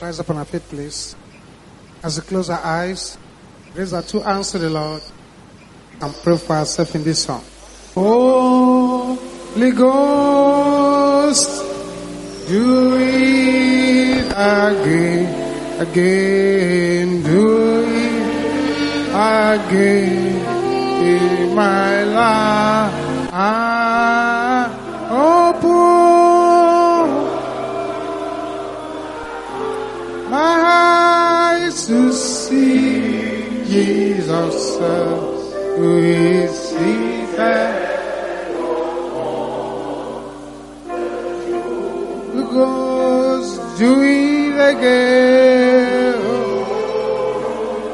rise up on our feet, please. As we close our eyes, raise our two hands to the Lord and pray for ourselves in this song. Holy Ghost, do it again, again, do it again in my life. To see Jesus, who is seated. Who goes do it again?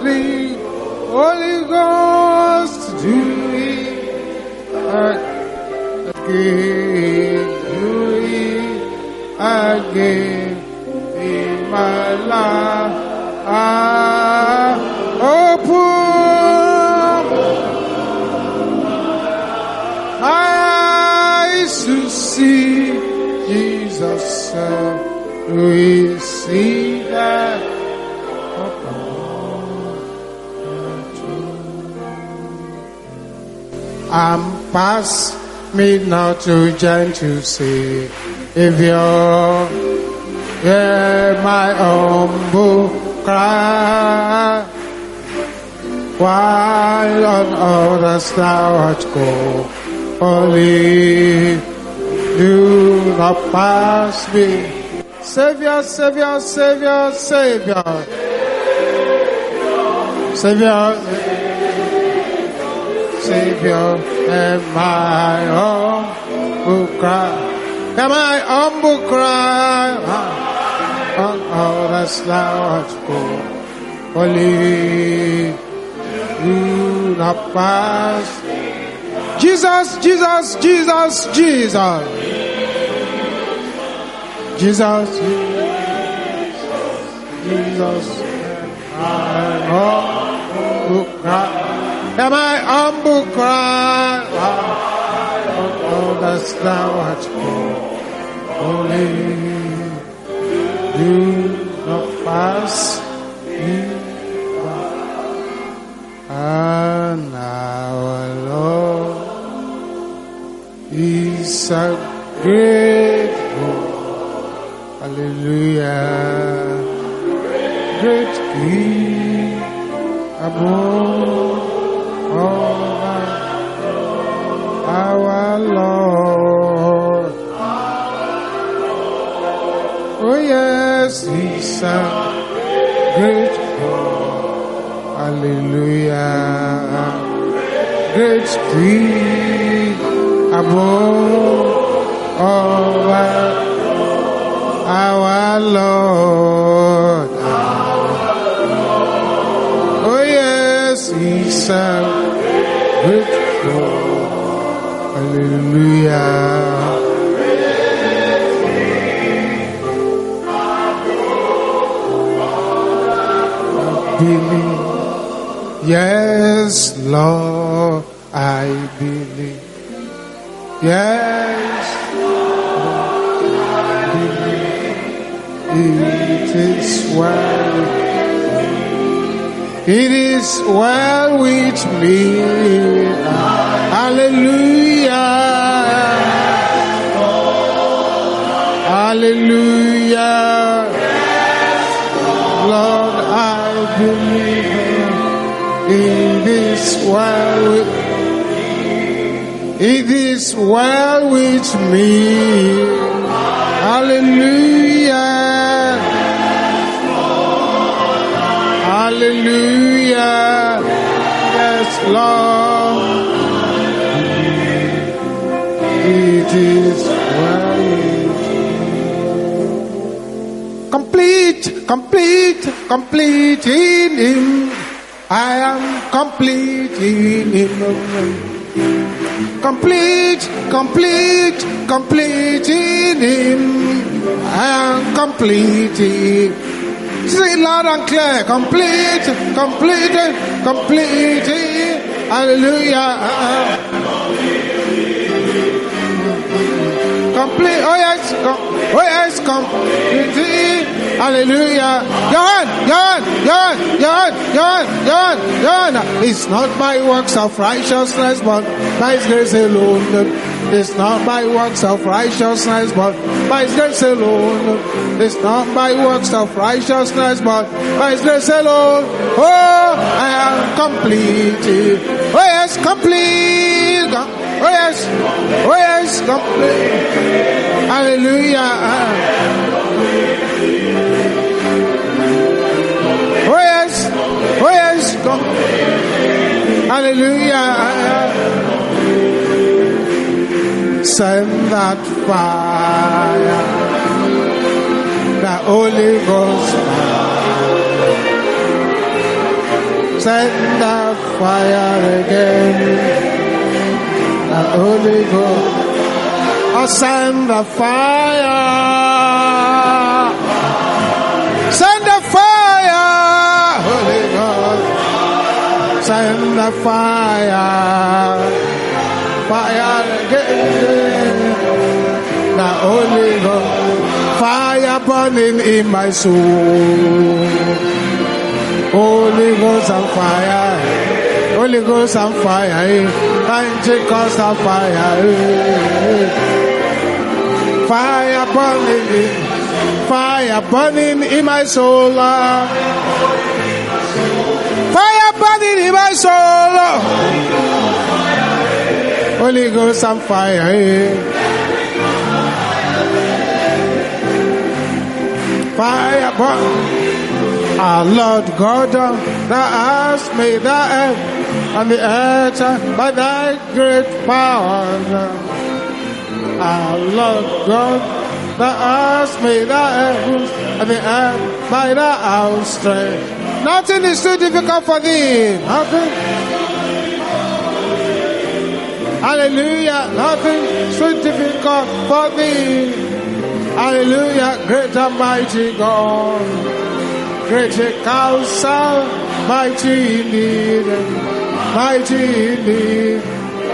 Holy, Holy Ghost, do it again, do it again in my life. Ah, Who is seated and pass me not to gentle Savior. Hear my humble cry. While on others thou art go, holy, do not pass me. Savior, Savior, Savior, Savior. Savior, Savior, and my humble cry. Am I oh, humble cry? On all that's thou art go, holy, do not pass. Jesus, Jesus, Jesus, Jesus. Jesus, Jesus, my humble. Am I humble cry? Oh, that's thou art called. Holy, do not pass is a great God. Hallelujah. Great King above all our Lord. Oh yes, He's a great God. Hallelujah. Great King above all our Lord. Oh yes, He's a great God. Hallelujah. Believe. Yes, Lord, I believe. Yes, It is well. It is well with me. Hallelujah. Hallelujah. Lord, I believe it is well with it is well with me. Hallelujah. Hallelujah. Yes, Lord. It is well. Complete, complete, complete in Him. I am complete in Him. Complete, complete, complete in Him. I am complete in Sing loud and clear. Complete, complete, complete. Hallelujah. complete. Oh yes, com- oh yes, complete. Hallelujah. John, John, John, John, John, John, John. It's not by works of righteousness, but by His grace alone. It's not by works of righteousness, but by His grace alone. It's not by works of righteousness, but by His grace alone. Oh, I am complete. Oh yes, complete. Oh yes, oh yes, complete. Hallelujah. Oh yes, oh yes, come. Hallelujah. Send that fire, the Holy Ghost fire. Send that fire again, Holy Ghost. Send the fire. Send the fire, Holy Ghost. Send the fire, fire again. The Holy Ghost, fire burning in my soul. Holy Ghost and fire, Holy Ghost and fire, Pentecostal fire, fire burning fire burning in my soul. Fire burning in my soul. Holy Ghost and fire. Fire burn. Our Lord God, thou hast made earth and the earth by thy great power. Our Lord God, thou hast made the heavens and the earth by thy strength. Nothing is too difficult for thee. Nothing. Hallelujah. Nothing is too difficult for thee. Hallelujah. Great and mighty God. Great counsel. Mighty indeed. Mighty indeed.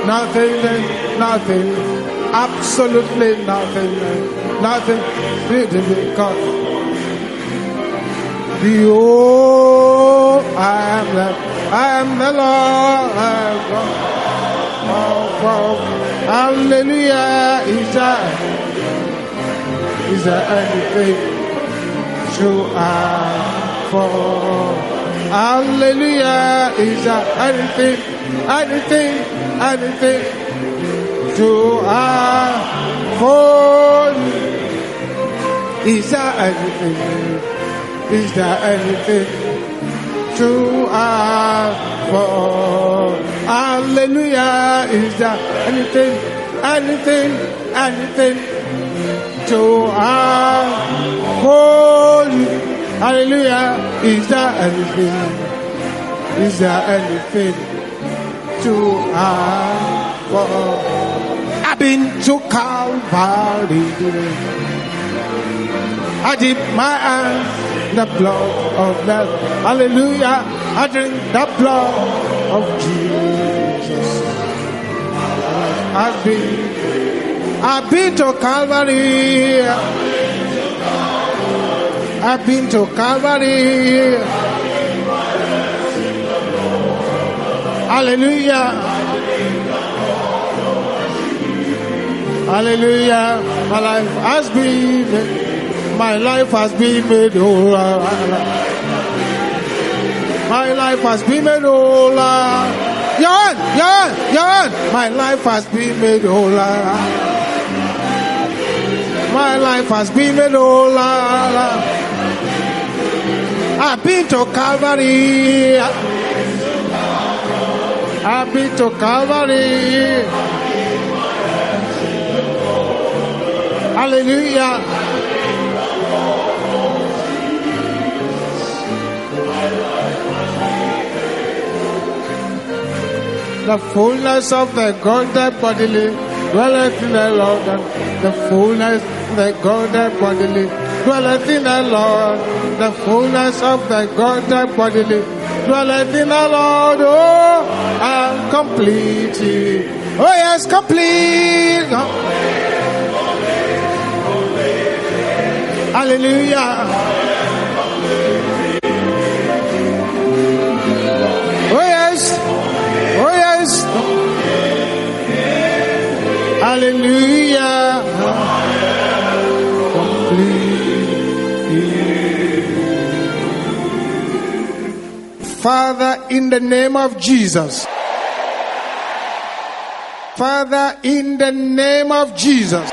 Nothing, nothing. Absolutely nothing. Nothing. Too difficult. Behold, I am the, I am the Lord. I am God. Oh, oh. Hallelujah. Is there, is there anything to ask for? Hallelujah. Is there anything, anything, anything to ask for? Is there anything? Is there anything to ask for? Hallelujah. Is there anything, anything, anything to ask for? Hallelujah. Is there anything? Is there anything to ask for? I've been to Calvary. I dip my hands in the blood of that. Hallelujah. I drink the blood of Jesus. I've been, I've been to Calvary. I've been to Calvary. Hallelujah. Hallelujah. My life has been, my life has been made whole. My life has been made whole. Yon, yon, yon. My life has been made whole. My life has been made whole. I've been to Calvary. I've been to Calvary. Hallelujah. The fullness of the Godhead bodily dwelleth in the Lord. The fullness of the Godhead bodily dwelleth in the Lord. The fullness of the Godhead bodily dwelleth in the Lord. Oh, I'm complete. Oh yes, complete. Hallelujah. Oh yes. Oh yes. Hallelujah. Father, in the name of Jesus. Father, in the name of Jesus.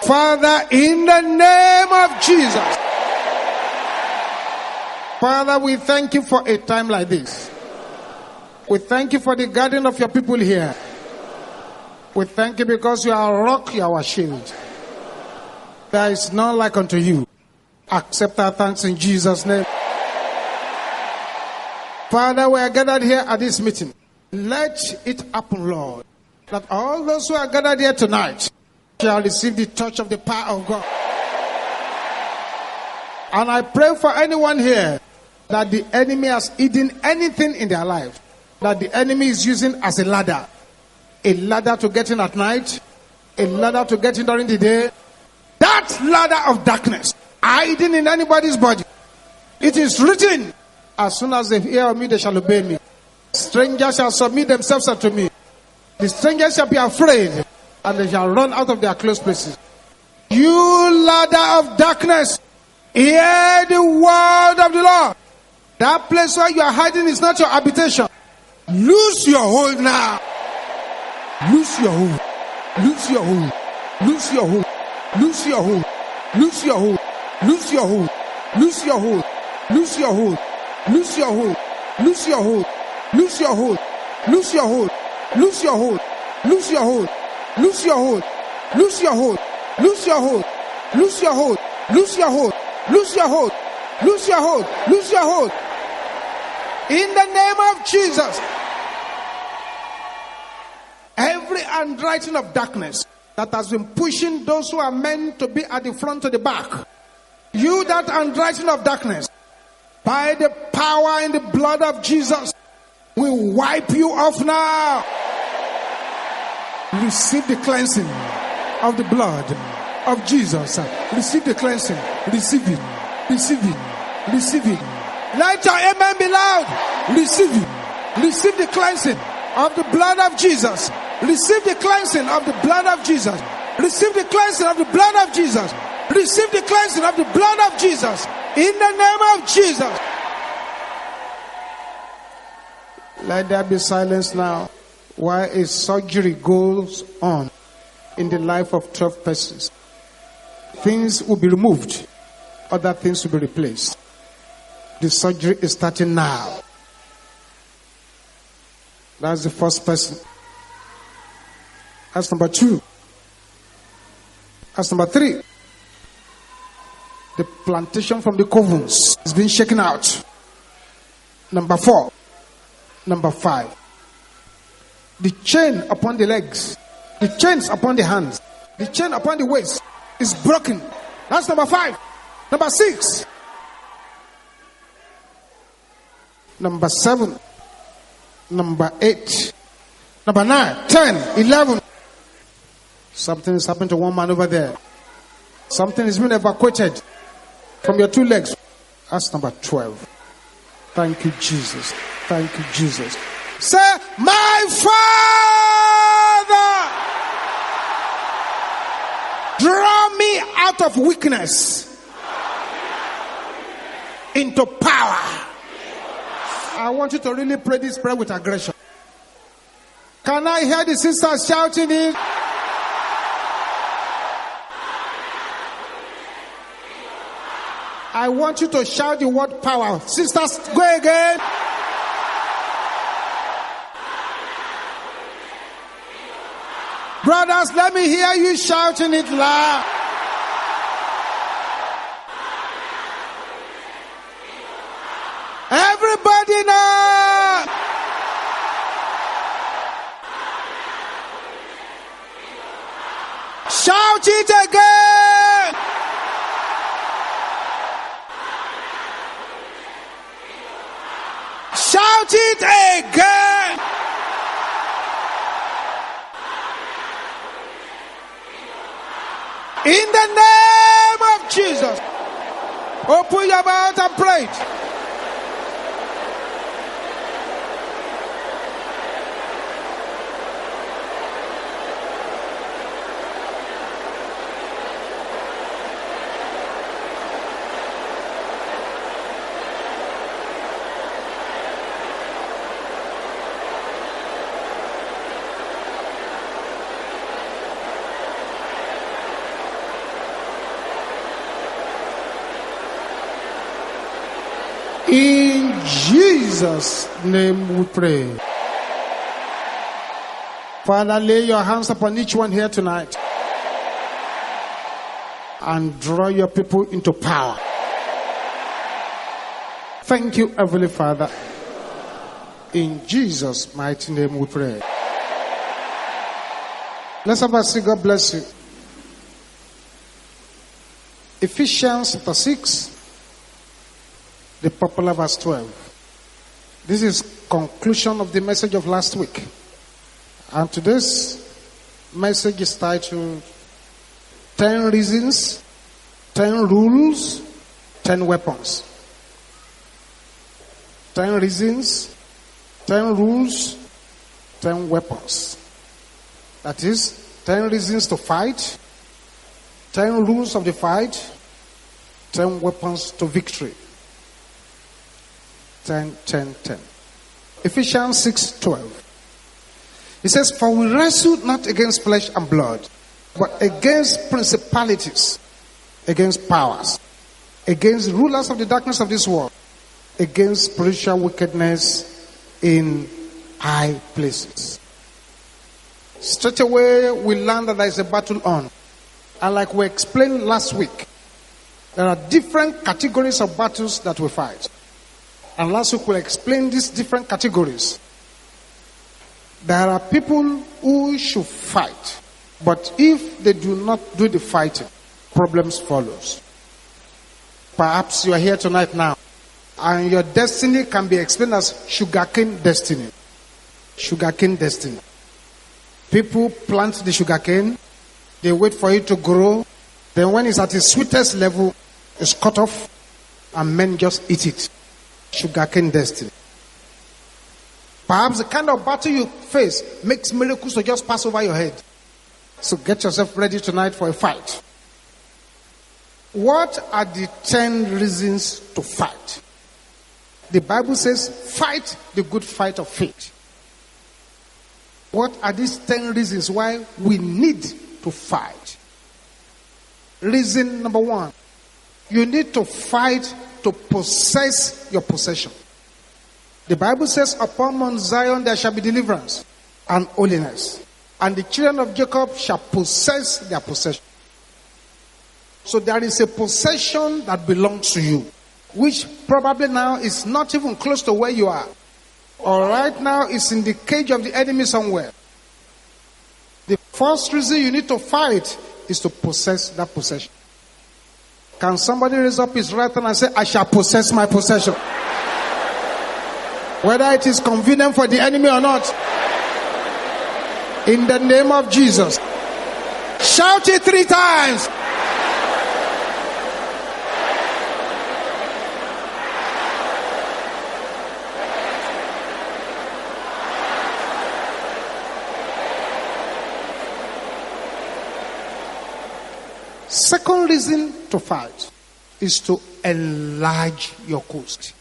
Father, in the name of Jesus. Father, we thank you for a time like this. We thank you for the guardian of your people here. We thank you because you are our rock, you are our shield. There is none like unto you. Accept our thanks in Jesus' name. Father, we are gathered here at this meeting. Let it happen, Lord, that all those who are gathered here tonight shall receive the touch of the power of God. And I pray for anyone here that the enemy has hidden anything in their life that the enemy is using as a ladder. A ladder to get in at night, a ladder to get in during the day. That ladder of darkness hiding in anybody's body. It is written, as soon as they hear of me, they shall obey me. Strangers shall submit themselves unto me. The strangers shall be afraid and they shall run out of their close places. You ladder of darkness, hear the word of the Lord. That place where you are hiding is not your habitation. Lose your hold now. Lose your hold. Lose your hold. Lose your hold. Lose your hold. Lose your hold. Lose your hold. Lose your hold. Lose your hold. Lose your hold. Lose your hold. Lose your hold. Lose your hold. Lose your hold. Lose your hold. Lose your hold. Lose your hold. Lose your hold. Lose your hold. Lose your hold. Lose your hold. Lose your hold. Lose your hold. In the name of Jesus. Every handwriting of darkness that has been pushing those who are meant to be at the front to the back. You that handwriting of darkness, by the power in the blood of Jesus, will wipe you off now. Receive the cleansing of the blood of Jesus. Receive the cleansing. Receive it. Receive it. Receive it. Let your amen be loud. Receive it. Receive the cleansing of the blood of Jesus. Receive the cleansing of the blood of Jesus. Receive the cleansing of the blood of Jesus. Receive the cleansing of the blood of Jesus. In the name of Jesus. Let there be silence now while a surgery goes on in the life of 12 persons. Things will be removed, other things will be replaced. The surgery is starting now. That's the first person. That's number two. That's number three. The plantation from the covens is being shaken out. Number four. Number five. The chain upon the legs, the chains upon the hands, the chain upon the waist is broken. That's number five. Number six. Number seven. Number eight. Number nine, ten, eleven. Something is happening to one man over there. Something is being evacuated from your two legs. That's number 12. Thank you, Jesus. Thank you, Jesus. Say, My Father, draw me out of weakness into power. I want you to really pray this prayer with aggression. Can I hear the sisters shouting it? I want you to shout the word power. Sisters, go again. Brothers, let me hear you shouting it loud. Everybody now. Shout it again. Shout it again. In the name Open your mouth and pray. it. In Jesus' name we pray. Father, lay your hands upon each one here tonight and draw your people into power. Thank you, Heavenly Father. In Jesus' mighty name we pray. Let's have a say, God bless you. Ephesians chapter 6 the popular verse 12. This is conclusion of the message of last week. And today's message is titled 10 reasons, 10 rules, 10 weapons. 10 reasons, 10 rules, 10 weapons. That is 10 reasons to fight, 10 rules of the fight, 10 weapons to victory. 10, 10, 10. Ephesians 6 12. It says, For we wrestle not against flesh and blood, but against principalities, against powers, against rulers of the darkness of this world, against spiritual wickedness in high places. Straight away, we learn that there is a battle on. And like we explained last week, there are different categories of battles that we fight. And last week we'll explain these different categories. There are people who should fight, but if they do not do the fighting, problems follows. Perhaps you are here tonight now, and your destiny can be explained as sugarcane destiny. Sugarcane destiny. People plant the sugarcane, they wait for it to grow, then when it's at its sweetest level, it's cut off, and men just eat it sugarcane destiny. Perhaps the kind of battle you face makes miracles to just pass over your head. So get yourself ready tonight for a fight. What are the 10 reasons to fight? The Bible says, fight the good fight of faith. What are these 10 reasons why we need to fight? Reason number one you need to fight to possess your possession. The Bible says, Upon Mount Zion there shall be deliverance and holiness, and the children of Jacob shall possess their possession. So there is a possession that belongs to you, which probably now is not even close to where you are, or right now is in the cage of the enemy somewhere. The first reason you need to fight is to possess that possession. Can somebody raise up his right hand and say, I shall possess my possession? Whether it is convenient for the enemy or not. In the name of Jesus. Shout it three times. Second reason to fight is to enlarge your coast.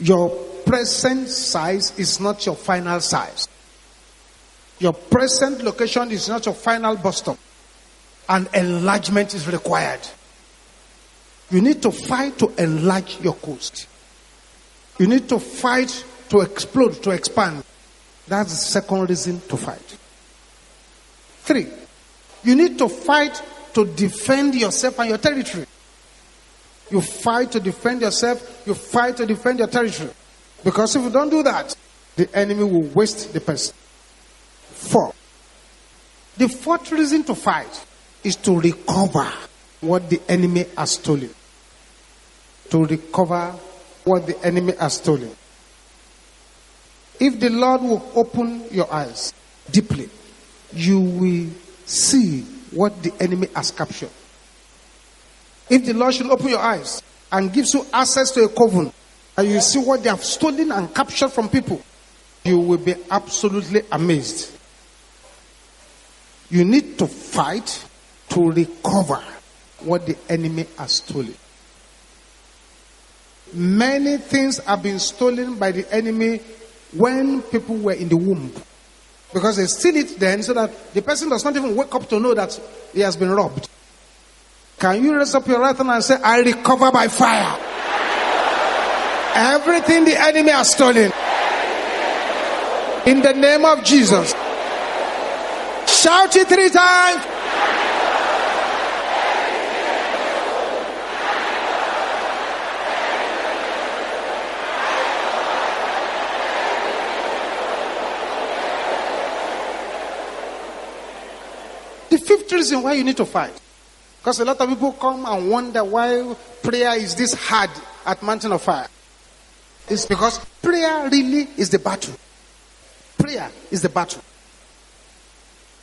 Your present size is not your final size. Your present location is not your final bus stop. Enlargement is required. You need to fight to enlarge your coast. You need to fight to explode, to expand. That's the second reason to fight. Three, you need to fight to defend yourself and your territory. You fight to defend yourself, you fight to defend your territory. Because if you don't do that, the enemy will waste the person. Four. The fourth reason to fight is to recover what the enemy has stolen. To recover what the enemy has stolen. If the Lord will open your eyes deeply, you will see what the enemy has captured. If the Lord should open your eyes and gives you access to a coven, and you see what they have stolen and captured from people, you will be absolutely amazed. You need to fight to recover what the enemy has stolen. Many things have been stolen by the enemy when people were in the womb. Because they steal it then so that the person does not even wake up to know that he has been robbed. Can you raise up your right hand and say, I recover by fire? Everything the enemy has stolen. In the name of Jesus. Shout it three times. Reason why you need to fight. Because a lot of people come and wonder why prayer is this hard at Mountain of Fire. It's because prayer really is the battle. Prayer is the battle.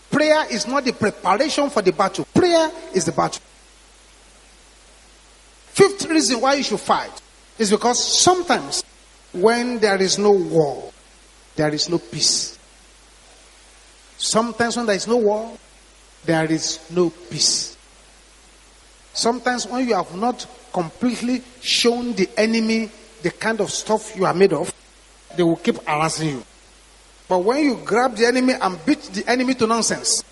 Prayer is not the preparation for the battle. Prayer is the battle. Fifth reason why you should fight is because sometimes when there is no war, there is no peace. Sometimes when there is no war, there is no peace. Sometimes when you have not completely shown the enemy the kind of stuff you are made of, they will keep harassing you. But when you grab the enemy and beat the enemy to nonsense,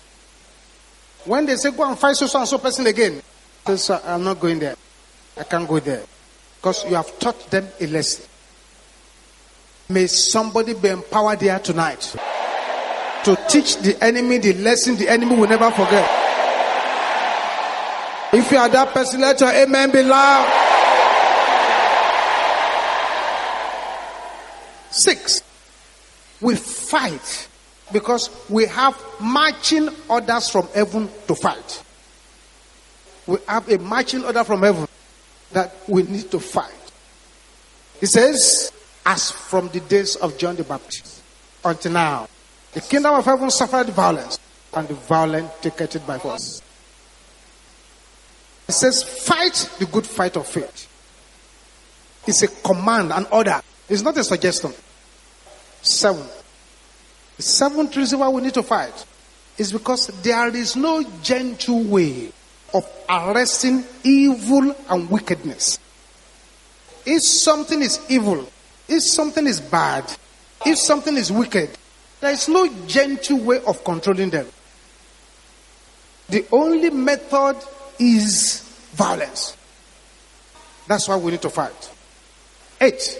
when they say go and fight so and so person again, say, Sir, I'm not going there. I can't go there. Because you have taught them a lesson. May somebody be empowered there tonight to teach the enemy the lesson the enemy will never forget. If you are that person, let your amen be loud. Six, we fight because we have marching orders from heaven to fight. We have a marching order from heaven that we need to fight. He says, as from the days of John the Baptist until now, the kingdom of heaven suffered violence, and the violent take it by force. It says, fight the good fight of faith. It's a command, an order. It's not a suggestion. Seven. The seventh reason why we need to fight is because there is no gentle way of arresting evil and wickedness. If something is evil, if something is bad, if something is wicked, there is no gentle way of controlling them. The only method is violence. That's why we need to fight. Eight.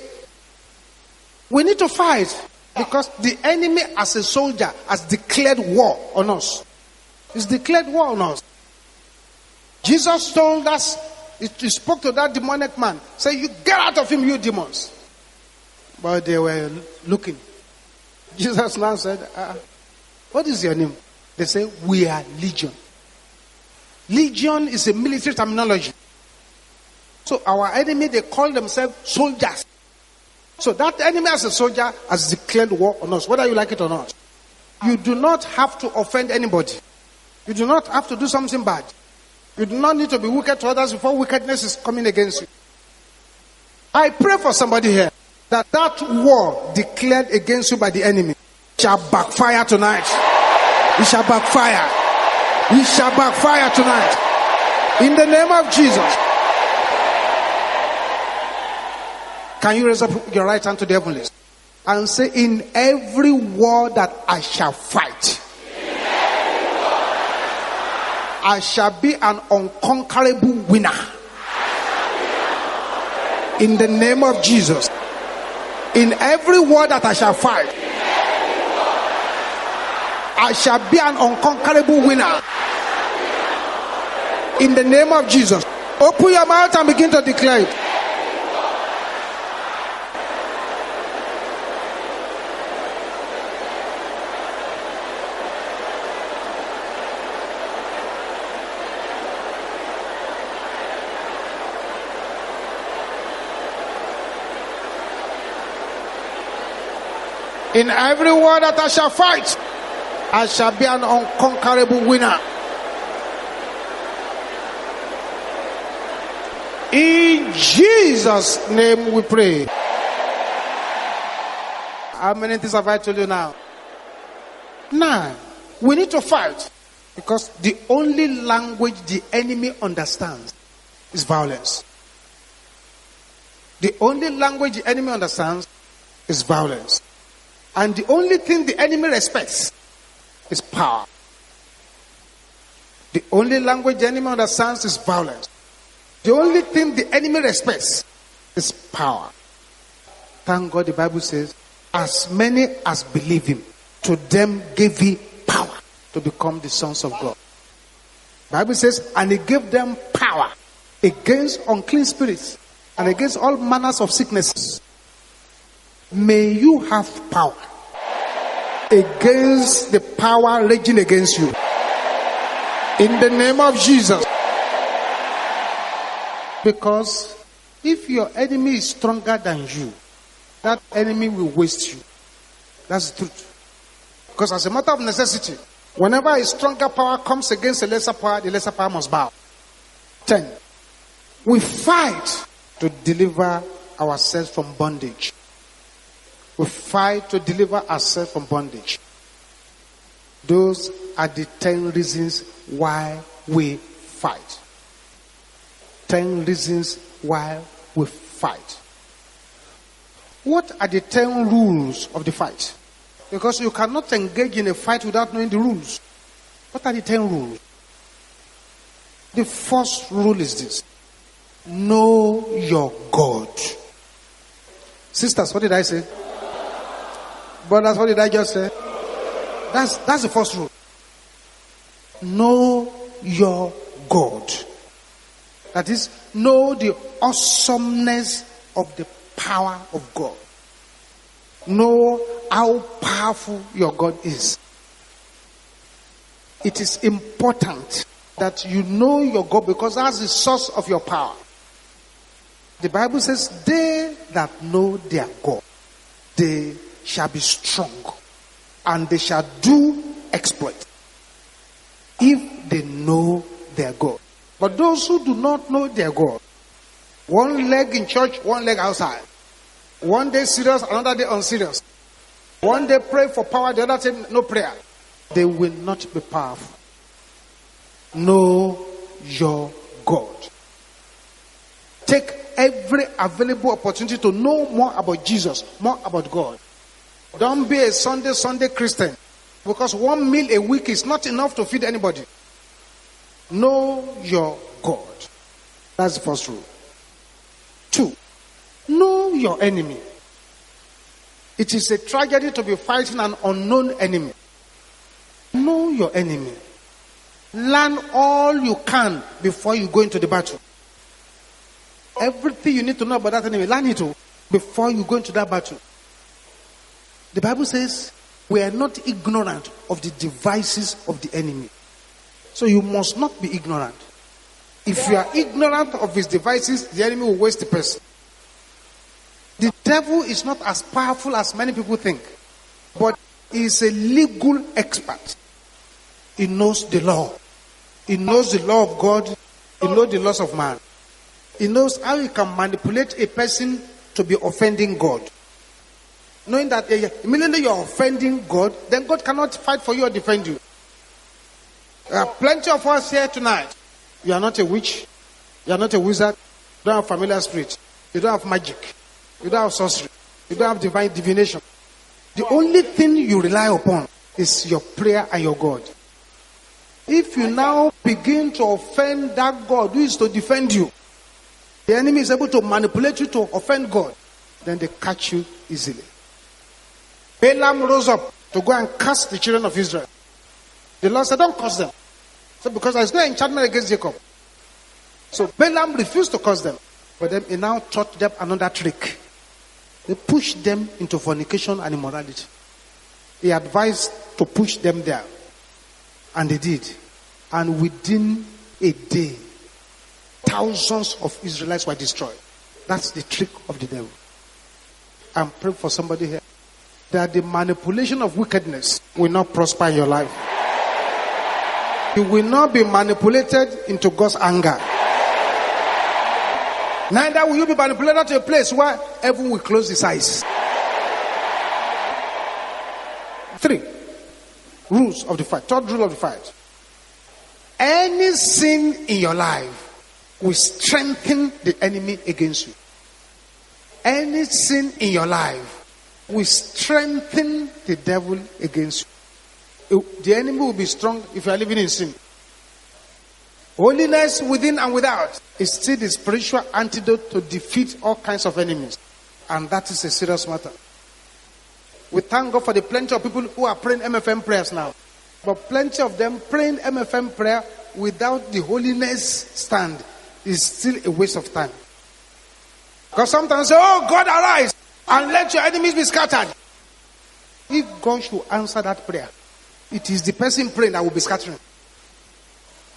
We need to fight because the enemy, as a soldier, has declared war on us. He's declared war on us. Jesus told us, he spoke to that demonic man, say, You get out of him, you demons. But they were looking. Jesus now said, uh, What is your name? They say, We are Legion. Legion is a military terminology. So our enemy, they call themselves soldiers. So that enemy as a soldier has declared war on us, whether you like it or not. You do not have to offend anybody. You do not have to do something bad. You do not need to be wicked to others before wickedness is coming against you. I pray for somebody here that that war declared against you by the enemy shall backfire tonight. It shall backfire. It shall backfire tonight. In the name of Jesus. Can you raise up your right hand to the heavens and say, In every war that I shall fight, I shall be an unconquerable winner. In the name of Jesus. In every war that I shall fight, I shall be an unconquerable winner. In the name of Jesus. Open your mouth and begin to declare it. In every war that I shall fight, I shall be an unconquerable winner. In Jesus' name we pray. How many things have I told you now? Nine. We need to fight because the only language the enemy understands is violence. The only language the enemy understands is violence. And the only thing the enemy respects is power. The only language the enemy understands is violence. The only thing the enemy respects is power. Thank God the Bible says, as many as believe him, to them gave he power to become the sons of God. Bible says, and he gave them power against unclean spirits and against all manners of sicknesses. May you have power against the power raging against you. In the name of Jesus. Because if your enemy is stronger than you, that enemy will waste you. That's the truth. Because as a matter of necessity, whenever a stronger power comes against a lesser power, the lesser power must bow. 10. We fight to deliver ourselves from bondage. We fight to deliver ourselves from bondage. Those are the 10 reasons why we fight. 10 reasons why we fight. What are the 10 rules of the fight? Because you cannot engage in a fight without knowing the rules. What are the 10 rules? The first rule is this Know your God. Sisters, what did I say? Brothers, what did I just say? That's, that's the first rule. Know your God. That is, know the awesomeness of the power of God. Know how powerful your God is. It is important that you know your God because that's the source of your power. The Bible says, They that know their God, they shall be strong and they shall do exploit if they know their God. But those who do not know their God, one leg in church, one leg outside. One day serious, another day unserious. One day pray for power, the other day no prayer. They will not be powerful. Know your God. Take every available opportunity to know more about Jesus, more about God. Don't be a Sunday, Sunday Christian. Because one meal a week is not enough to feed anybody. Know your God. That's the first rule. Two, know your enemy. It is a tragedy to be fighting an unknown enemy. Know your enemy. Learn all you can before you go into the battle. Everything you need to know about that enemy, learn it oh, before you go into that battle. The Bible says we are not ignorant of the devices of the enemy. So you must not be ignorant. If you are ignorant of his devices, the enemy will waste the person. The devil is not as powerful as many people think, but he is a legal expert. He knows the law. He knows the law of God. He knows the laws of man. He knows how he can manipulate a person to be offending God. Knowing that immediately you're offending God, then God cannot fight for you or defend you. There are plenty of us here tonight. You are not a witch. You are not a wizard. You don't have familiar spirit. You don't have magic. You don't have sorcery. You don't have divine divination. The only thing you rely upon is your prayer and your God. If you now begin to offend that God who is to defend you, the enemy is able to manipulate you to offend God, then they catch you easily. Balaam rose up to go and curse the children of Israel. The Lord said, Don't curse them. So because there's no enchantment against Jacob. So Balaam refused to curse them. But then he now taught them another trick. They pushed them into fornication and immorality. He advised to push them there. And they did. And within a day, thousands of Israelites were destroyed. That's the trick of the devil. I'm praying for somebody here that the manipulation of wickedness will not prosper in your life. You will not be manipulated into God's anger. Neither will you be manipulated to a place where heaven will close its eyes. Three rules of the fight. Third rule of the fight. Any sin in your life will strengthen the enemy against you. Any sin in your life will strengthen the devil against you. The enemy will be strong if you are living in sin. Holiness within and without is still the spiritual antidote to defeat all kinds of enemies. And that is a serious matter. We thank God for the plenty of people who are praying MFM prayers now. But plenty of them praying MFM prayer without the holiness stand is still a waste of time. Because sometimes Oh God, arise and let your enemies be scattered. If God should answer that prayer, it is the person praying that will be scattering.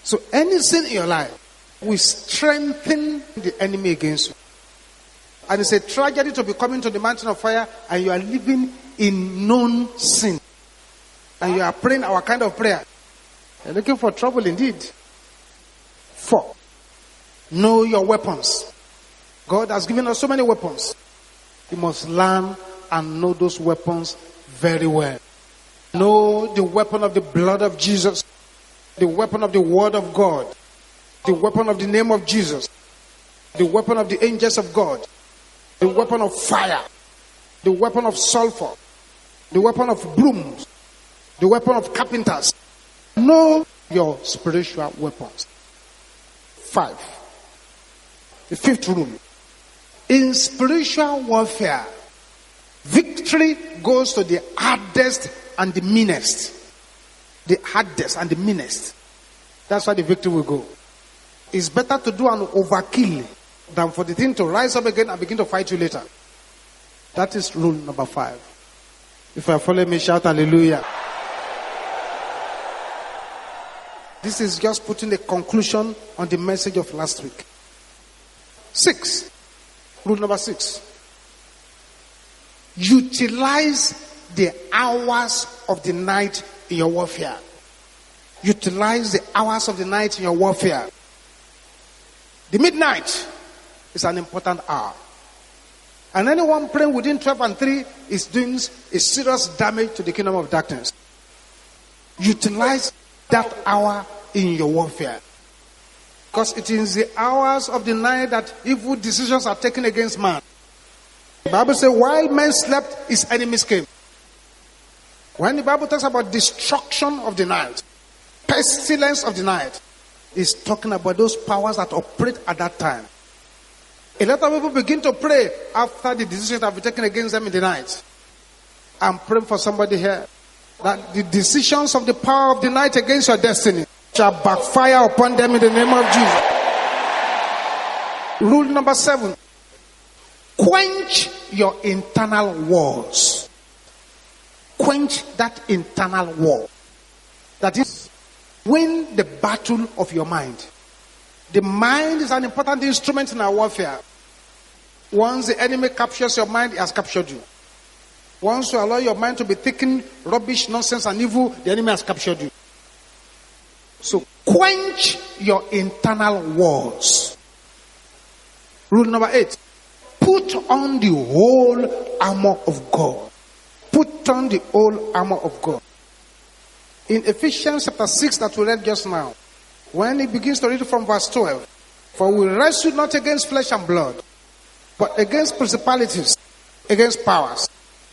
So any sin in your life will strengthen the enemy against you. And it's a tragedy to be coming to the mountain of fire and you are living in known sin. And you are praying our kind of prayer. You're looking for trouble indeed. Four, know your weapons. God has given us so many weapons. You must learn and know those weapons very well. Know the weapon of the blood of Jesus the weapon of the word of God, the weapon of the name of Jesus, the weapon of the angels of God, the weapon of fire, the weapon of sulfur, the weapon of brooms, the weapon of carpenters. Know your spiritual weapons. Five. The fifth rule. In spiritual warfare, victory goes to the hardest and the meanest the hardest and the meanest. That's why the victory will go. It's better to do an overkill than for the thing to rise up again and begin to fight you later. That is rule number five. If I follow me, shout hallelujah. This is just putting a conclusion on the message of last week. Six. Rule number six. Utilize the hours of the night in your warfare. Utilize the hours of the night in your warfare. The midnight is an important hour. And anyone praying within 12 and 3 is doing a serious damage to the kingdom of darkness. Utilize that hour in your warfare. Because it is the hours of the night that evil decisions are taken against man. The Bible says, while men slept, his enemies came. When the Bible talks about destruction of the night, pestilence of the night, it's talking about those powers that operate at that time. A lot of people begin to pray after the decisions have been taken against them in the night. I'm praying for somebody here that the decisions of the power of the night against your destiny shall backfire upon them in the name of Jesus. Rule number seven quench your internal wars quench that internal war. That is, win the battle of your mind. The mind is an important instrument in our warfare. Once the enemy captures your mind, he has captured you. Once you allow your mind to be thinking rubbish, nonsense, and evil, the enemy has captured you. So quench your internal wars. Rule number eight put on the whole armor of God. Put on the whole armor of God. In Ephesians chapter 6 that we read just now, when he begins to read from verse 12, for we wrestle not against flesh and blood, but against principalities, against powers,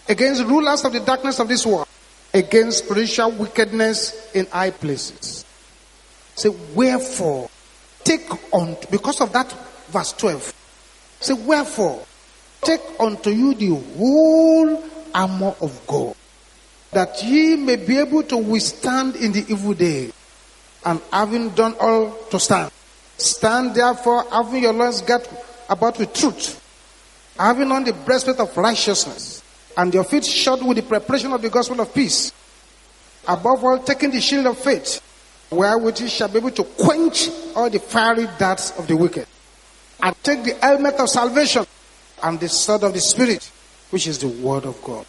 against rulers of the darkness of this world, against spiritual wickedness in high places. Say, wherefore, take on, because of that verse 12, say, wherefore, take unto you the whole armor of God, that ye may be able to withstand in the evil day, and having done all to stand. Stand therefore, having your loins girt about with truth, having on the breastplate of righteousness, and your feet shod with the preparation of the gospel of peace. Above all, taking the shield of faith, wherewith ye shall be able to quench all the fiery darts of the wicked, and take the helmet of salvation and the sword of the Spirit, which is the word of God.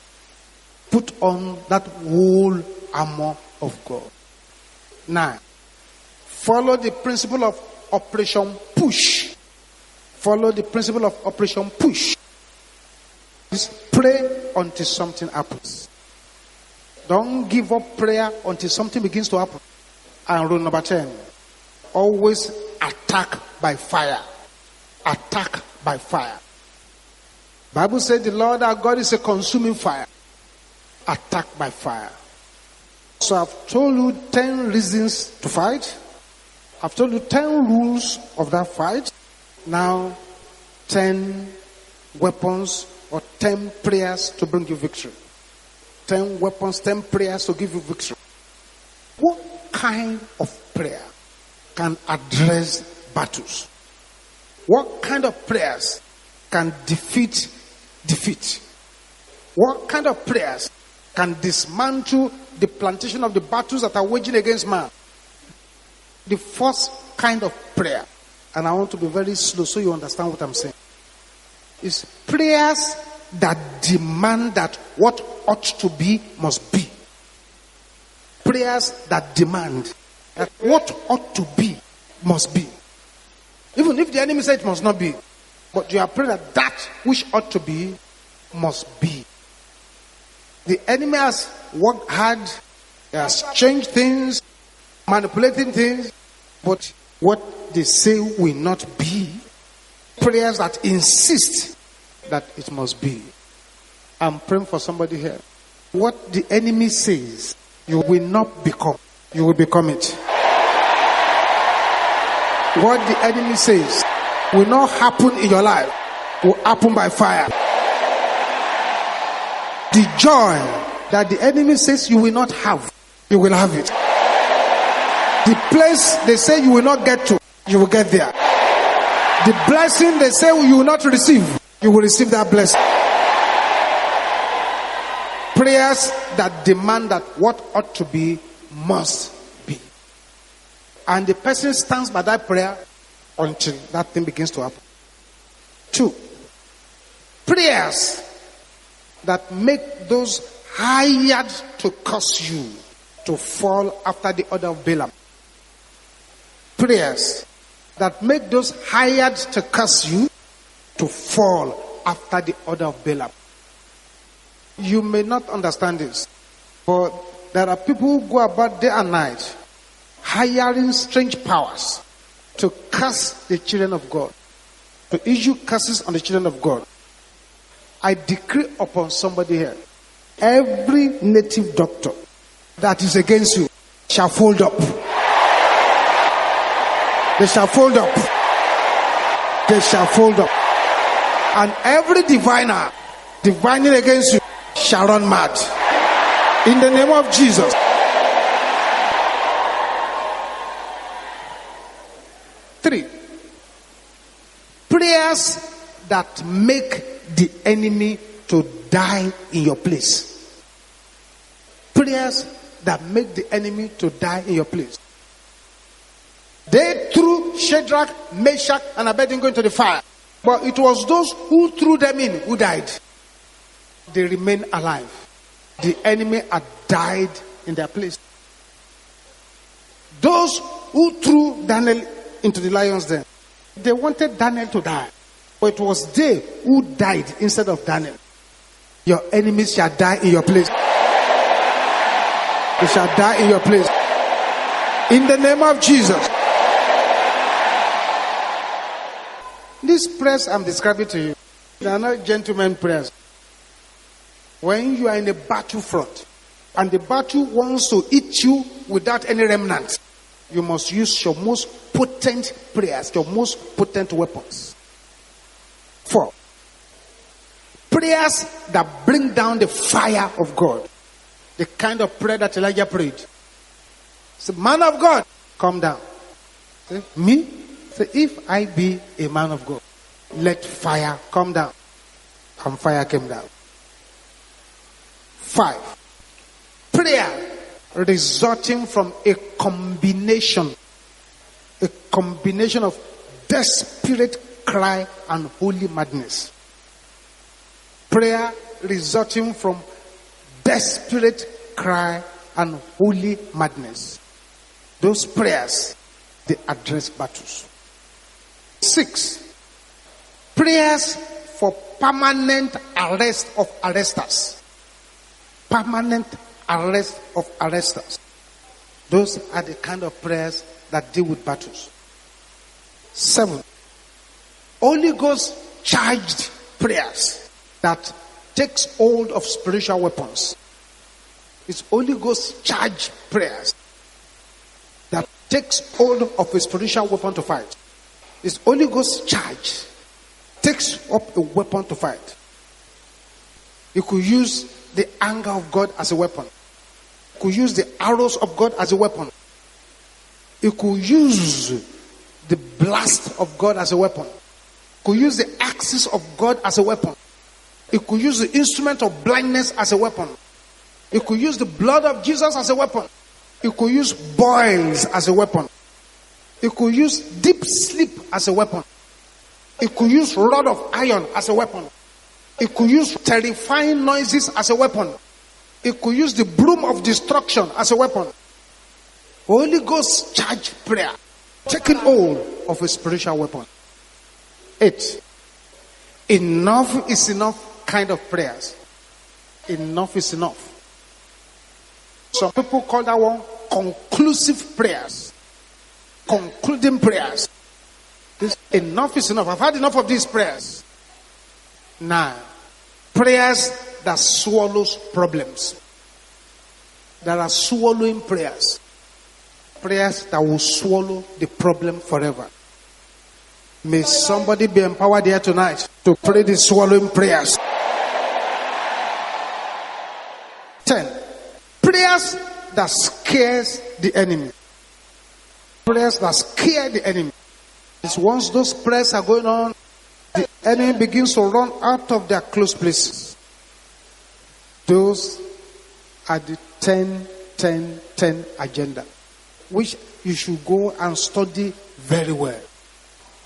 Put on that whole armor of God. Now, follow the principle of Operation Push. Follow the principle of Operation Push. Just pray until something happens. Don't give up prayer until something begins to happen. And rule number 10 always attack by fire. Attack by fire. Bible said the Lord our God is a consuming fire. Attack by fire. So I've told you 10 reasons to fight. I've told you 10 rules of that fight. Now 10 weapons or 10 prayers to bring you victory. 10 weapons, 10 prayers to give you victory. What kind of prayer can address battles? What kind of prayers can defeat defeat? What kind of prayers can dismantle the plantation of the battles that are waging against man? The first kind of prayer, and I want to be very slow so you understand what I'm saying, is prayers that demand that what ought to be must be. Prayers that demand that what ought to be must be. Even if the enemy says it must not be, but you are praying that that which ought to be must be. The enemy has worked hard, has changed things, manipulating things, but what they say will not be. Prayers that insist that it must be. I'm praying for somebody here. What the enemy says, you will not become. You will become it. What the enemy says will not happen in your life, will happen by fire. The joy that the enemy says you will not have, you will have it. The place they say you will not get to, you will get there. The blessing they say you will not receive, you will receive that blessing. Prayers that demand that what ought to be must be. And the person stands by that prayer until that thing begins to happen. Two, prayers that make those hired to curse you to fall after the order of Balaam. Prayers that make those hired to curse you to fall after the order of Balaam. You may not understand this, but there are people who go about day and night hiring strange powers to curse the children of God, to issue curses on the children of God. I decree upon somebody here every native doctor that is against you shall fold up. They shall fold up. They shall fold up. And every diviner divining against you shall run mad. In the name of Jesus. Three. Prayers that make the enemy to die in your place. Prayers that make the enemy to die in your place. They threw Shadrach, Meshach, and Abednego into the fire. But it was those who threw them in who died. They remain alive. The enemy had died in their place. Those who threw Daniel into the lion's den, they wanted Daniel to die. But it was they who died instead of Daniel. Your enemies shall die in your place. They shall die in your place. In the name of Jesus. These prayers I'm describing to you, they are not gentlemen prayers. When you are in a battlefront and the battle wants to eat you without any remnant, you must use your most potent prayers, your most potent weapons. Four, prayers that bring down the fire of God. The kind of prayer that Elijah prayed. Say, man of God, come down. Say, me? Say, if I be a man of God, let fire come down. And fire came down. Five. Prayer resulting from a combination, a combination of desperate cry and holy madness. Prayer resulting from desperate cry and holy madness. Those prayers, they address battles. Six, Prayers for permanent arrest of arresters. Permanent arrest of arresters. Those are the kind of prayers that deal with battles. Seven. Holy Ghost charged prayers that takes hold of spiritual weapons. It's Holy Ghost charged prayers that takes hold of a spiritual weapon to fight. It's Holy Ghost charge takes up a weapon to fight. You could use the anger of God as a weapon. You could use the arrows of God as a weapon. You could use the blast of God as a weapon. You could use the axis of God as a weapon. You could use the instrument of blindness as a weapon. You could use the blood of Jesus as a weapon. You could use boils as a weapon. You could use deep sleep as a weapon. You could use rod of iron as a weapon. You could use terrifying noises as a weapon. It could use the broom of destruction as a weapon. Holy Ghost charge prayer, taking hold of a spiritual weapon. Eight. Enough is enough kind of prayers. Enough is enough. Some people call that one conclusive prayers. Concluding prayers. This, enough is enough. I've had enough of these prayers. Now, prayers that swallows problems. There are swallowing prayers. Prayers that will swallow the problem forever. May somebody be empowered here tonight to pray the swallowing prayers. 10. Prayers that scares the enemy. Prayers that scare the enemy. It's once those prayers are going on, enemy begins to run out of their close places. Those are the 10, 10, 10 agenda, which you should go and study very well.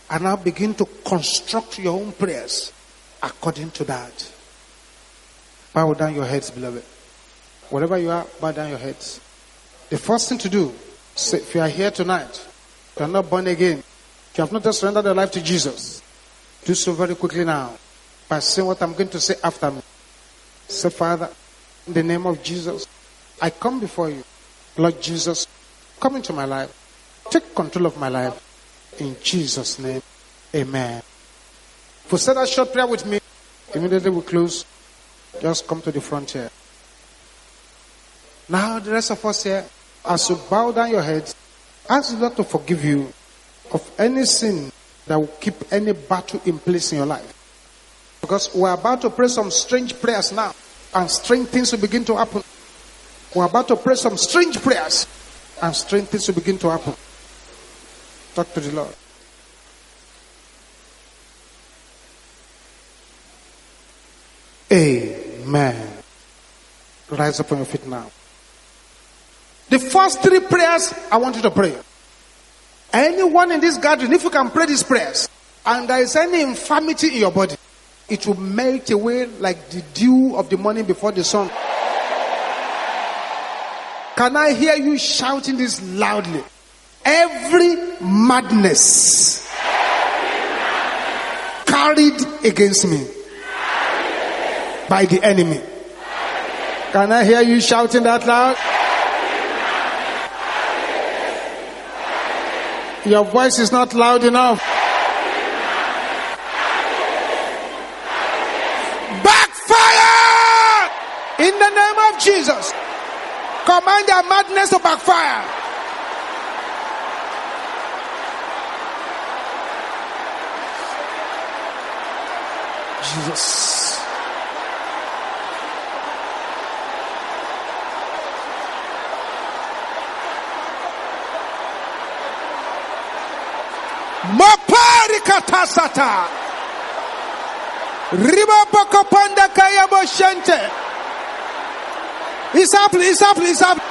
And now begin to construct your own prayers according to that. Bow down your heads, beloved. Wherever you are, bow down your heads. The first thing to do, if you are here tonight, you are not born again, you have not surrendered your life to Jesus, do so very quickly now by saying what I'm going to say after me. Say, Father, in the name of Jesus, I come before you. Lord Jesus, come into my life. Take control of my life. In Jesus' name, amen. You said that short prayer with me, immediately we close. Just come to the front here. Now, the rest of us here, as you bow down your heads, ask the Lord to forgive you of any sin that will keep any battle in place in your life. Because we're about to pray some strange prayers now, and strange things will begin to happen. We're about to pray some strange prayers, and strange things will begin to happen. Talk to the Lord. Amen. Rise up on your feet now. The first three prayers I want you to pray. Anyone in this garden, if you can pray these prayers, and there is any infirmity in your body, it will melt away like the dew of the morning before the sun. Can I hear you shouting this loudly? Every madness carried against me by the enemy. Can I hear you shouting that loud? Your voice is not loud enough. Backfire! In the name of Jesus. Command their madness to backfire. Jesus. Mopari katasata. Ribaboko panda kaya boshente. It's happening, it's happening, it's happening.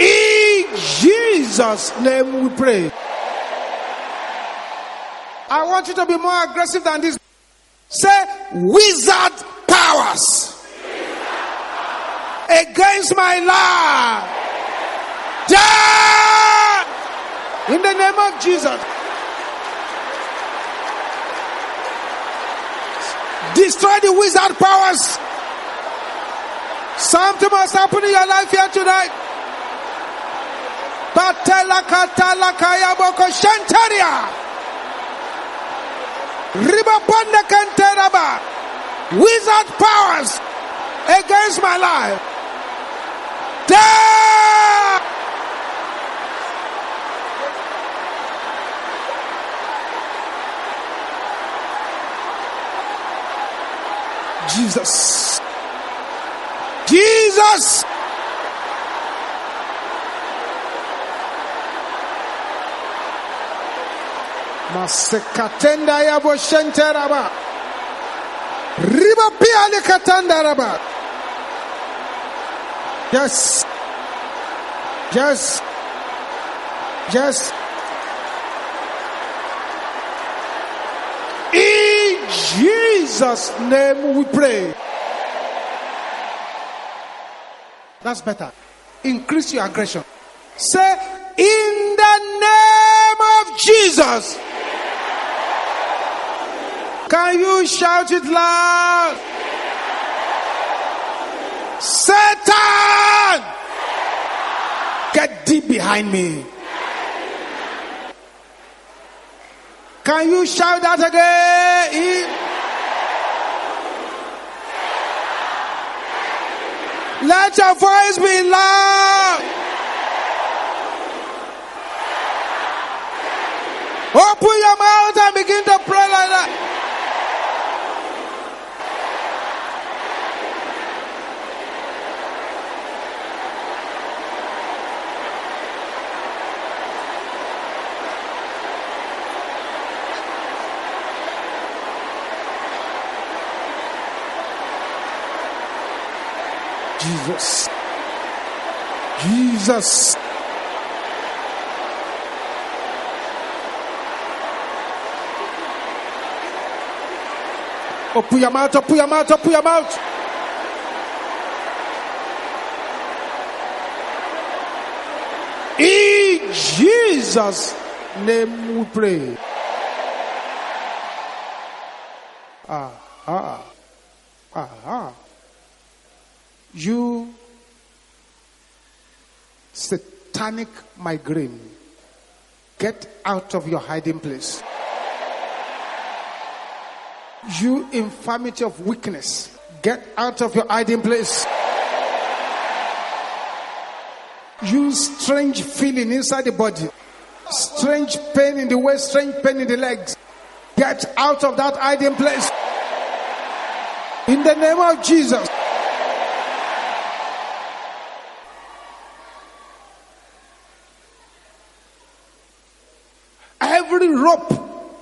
In Jesus' name we pray. I want you to be more aggressive than this. Say, wizard against my life. Die! In the name of Jesus. Destroy the wizard powers. Something must happen in your life here tonight. Boko shantaria. Wizard powers against my life. Die! Jesus. Jesus. Masekatenda ya boshenteraba. Riba pia likatandaraba. Yes. Yes. Yes. In Jesus' name we pray. That's better. Increase your aggression. Say, in the name of Jesus. Can you shout it loud? Satan! Get behind me. Can you shout that again? Let your voice be loud. Open your mouth and begin to pray like that. Jesus. Jesus. Open your mouth, open your mouth, open your mouth. In Jesus' name we pray. Ah, ah, ah, ah. You satanic migraine, get out of your hiding place. You infirmity of weakness, get out of your hiding place. You strange feeling inside the body, strange pain in the waist, strange pain in the legs, get out of that hiding place. In the name of Jesus. Every rope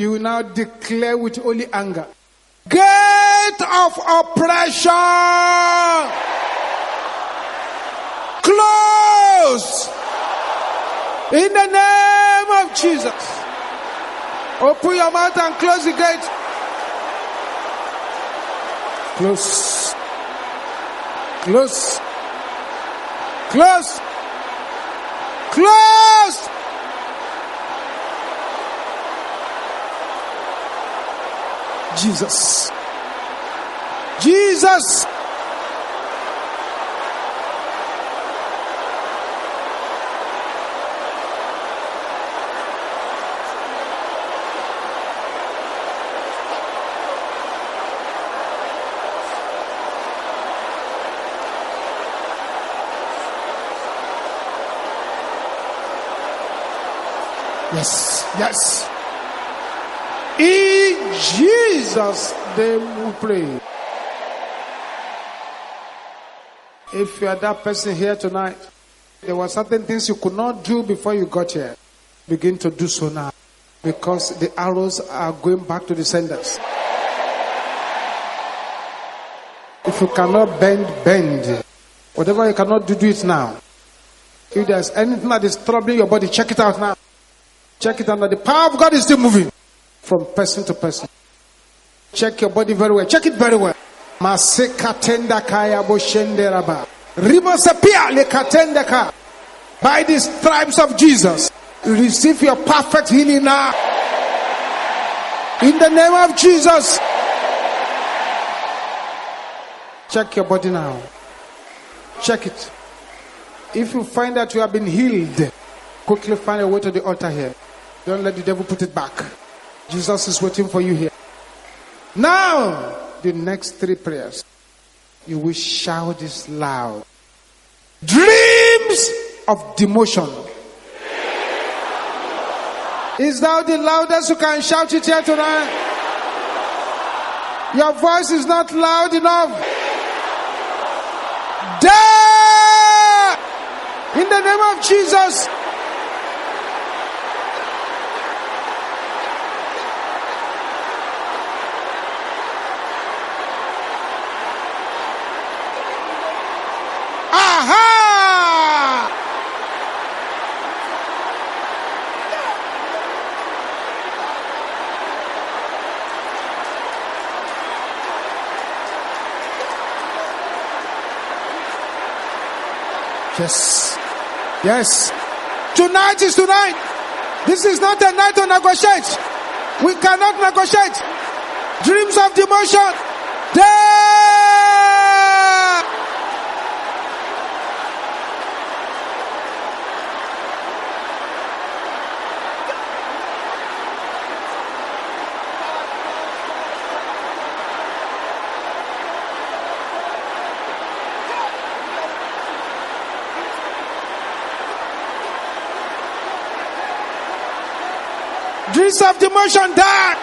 You will now declare with holy anger. Gate of oppression. Close. In the name of Jesus. Open your mouth and close the gate. Close. Close. Close. Close. Jesus. Jesus. Yes, yes. Jesus' name we pray. If you are that person here tonight, there were certain things you could not do before you got here. Begin to do so now. Because the arrows are going back to the senders. If you cannot bend, bend. Whatever you cannot do, do it now. If there's anything that is troubling your body, check it out now. Check it out now. The power of God is still moving from person to person. Check your body very well. Check it very well. Masekatenda kaya boshenderaba. Ribosapia lekatenda ka. By the stripes of Jesus, receive your perfect healing now. In the name of Jesus. Check your body now. Check it. If you find that you have been healed, quickly find a way to the altar here. Don't let the devil put it back. Jesus is waiting for you here. Now, the next three prayers, you will shout this loud. Dreams of demotion. Is that the loudest you can shout it here tonight? Your voice is not loud enough. There! In the name of Jesus. Yes. Yes. Tonight is tonight. This is not a night to negotiate. We cannot negotiate. Dreams of demotion. There! Dreams of demotion die.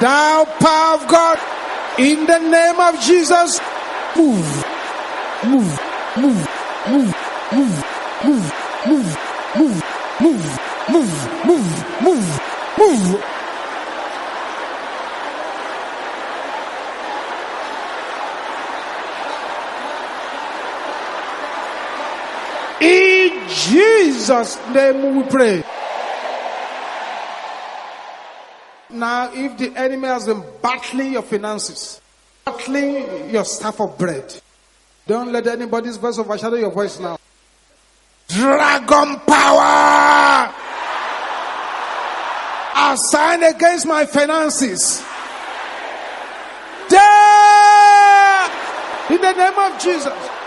Thou power of God, in the name of Jesus, move, move, move, move, move, move, move, move, Jesus' name we pray. Now, if the enemy has been battling your finances, battling your staff of bread, don't let anybody's voice overshadow your voice now. Dragon power! Assigned against my finances. There! In the name of Jesus.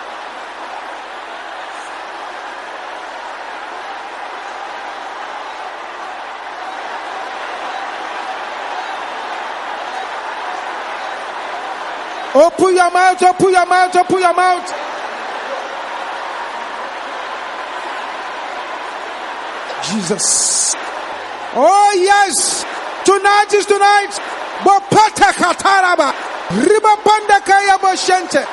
Oh, open your mouth, open your mouth, open your mouth. Jesus. Oh, yes. Tonight is tonight. Bopata kataraba. Ribabanda kaya boshente.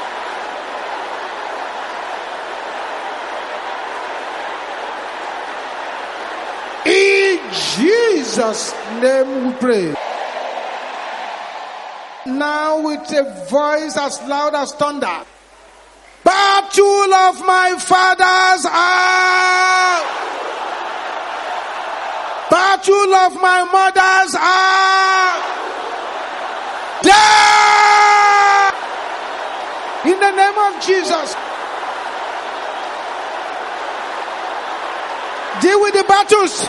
In Jesus' name we pray. Now with a voice as loud as thunder. Battle of my fathers are. Battle of my mothers are. There! In the name of Jesus. Deal with the battles.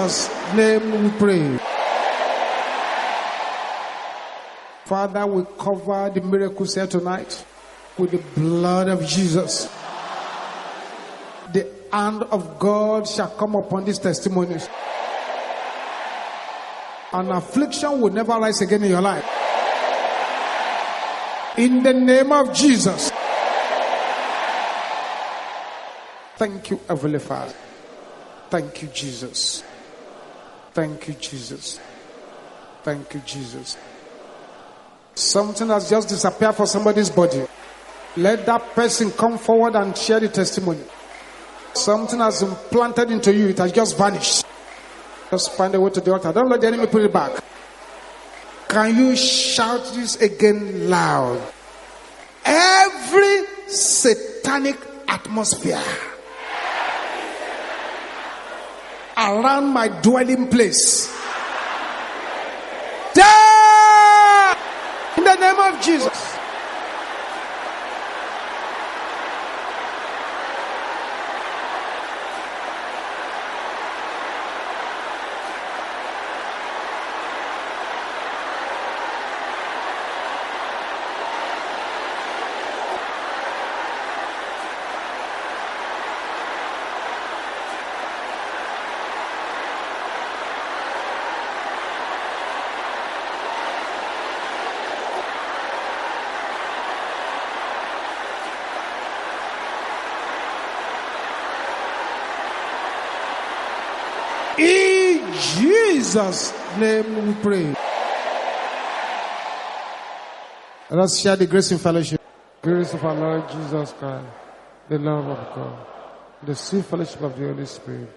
Jesus' name we pray. Father, we cover the miracles here tonight with the blood of Jesus. The hand of God shall come upon these testimonies. An affliction will never rise again in your life. In the name of Jesus. Thank you, Heavenly Father. Thank you, Jesus. Thank you, Jesus. Thank you, Jesus. Something has just disappeared for somebody's body. Let that person come forward and share the testimony. Something has been planted into you, it has just vanished. Just find a way to the altar. Don't let the enemy put it back. Can you shout this again loud? Every satanic atmosphere around my dwelling place. Die! In the name of Jesus. In Jesus' name we pray. Let us share the grace in fellowship. Grace of our Lord Jesus Christ, the love of God, the sweet fellowship of the Holy Spirit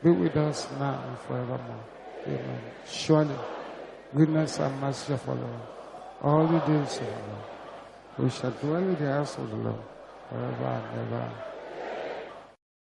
be with us now and forevermore. Amen. Surely, goodness and mercy follow all the days of our. We shall dwell in the house of the Lord forever and ever.